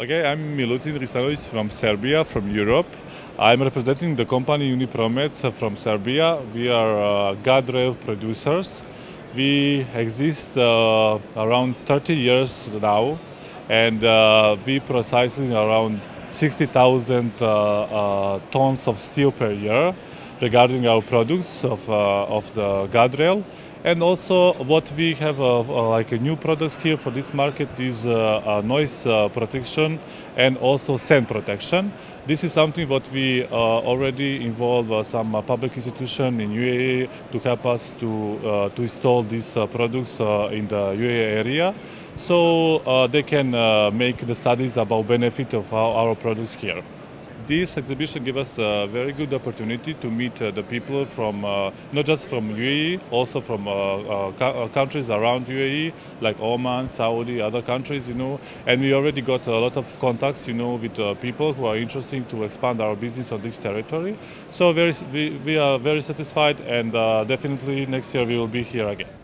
Okay, I'm Milutin Ristanovic from Serbia, from Europe. I'm representing the company Unipromet from Serbia. We are uh, guardrail producers. We exist uh, around 30 years now, and uh, we processing around 60,000 uh, uh, tons of steel per year regarding our products of, uh, of the guardrail. And also what we have uh, uh, like a new products here for this market is uh, noise uh, protection and also sand protection. This is something what we uh, already involve uh, some public institution in UAE to help us to, to install these products in the UAE area. So they can make the studies about benefit of our, our products here this exhibition gives us a very good opportunity to meet uh, the people from uh, not just from UAE, also from uh, uh, uh, countries around UAE like Oman, Saudi, other countries, you know. And we already got a lot of contacts, you know, with people who are interested to expand our business on this territory. So very, we, we are very satisfied, and definitely next year we will be here again.